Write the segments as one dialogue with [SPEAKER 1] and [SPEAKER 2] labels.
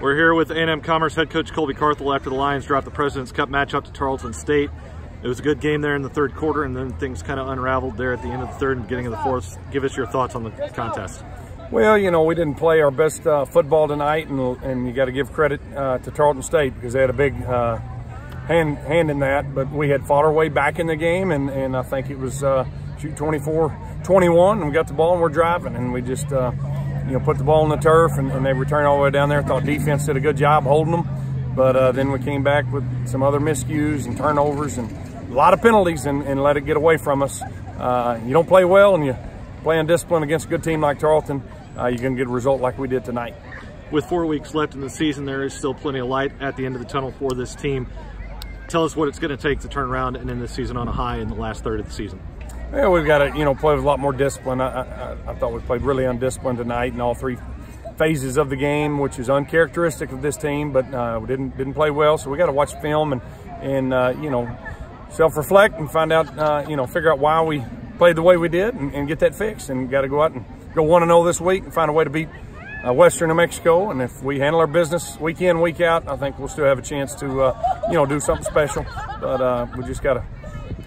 [SPEAKER 1] We're here with A&M Commerce head coach Colby Carthel after the Lions dropped the President's Cup matchup to Tarleton State. It was a good game there in the third quarter, and then things kind of unraveled there at the end of the third and beginning of the fourth. Give us your thoughts on the contest.
[SPEAKER 2] Well, you know, we didn't play our best uh, football tonight, and, and you got to give credit uh, to Tarleton State because they had a big uh, hand hand in that. But we had fought our way back in the game, and, and I think it was uh, shoot 24-21, and we got the ball and we're driving, and we just uh, you know put the ball on the turf, and, and they returned all the way down there. Thought defense did a good job holding them, but uh, then we came back with some other miscues and turnovers and a lot of penalties and, and let it get away from us. you don't play well, and you play undisciplined against a good team like Tarleton uh, you're going to get a result like we did tonight.
[SPEAKER 1] With four weeks left in the season, there is still plenty of light at the end of the tunnel for this team. Tell us what it's going to take to turn around and end the season on a high in the last third of the season.
[SPEAKER 2] Yeah, we've got to you know play with a lot more discipline. I, I, I thought we played really undisciplined tonight in all three phases of the game, which is uncharacteristic of this team. But uh, we didn't didn't play well, so we got to watch film and and uh, you know self-reflect and find out uh, you know figure out why we played the way we did and, and get that fixed. And got to go out and go 1 0 this week and find a way to beat uh, Western New Mexico. And if we handle our business week in, week out, I think we'll still have a chance to, uh, you know, do something special. But uh, we just got to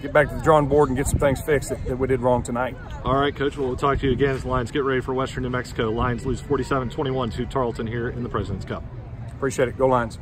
[SPEAKER 2] get back to the drawing board and get some things fixed that, that, we did wrong tonight.
[SPEAKER 1] All right, Coach. Well, we'll talk to you again as the Lions get ready for Western New Mexico. Lions lose 47-21 to Tarleton here in the President's Cup.
[SPEAKER 2] Appreciate it. Go Lions.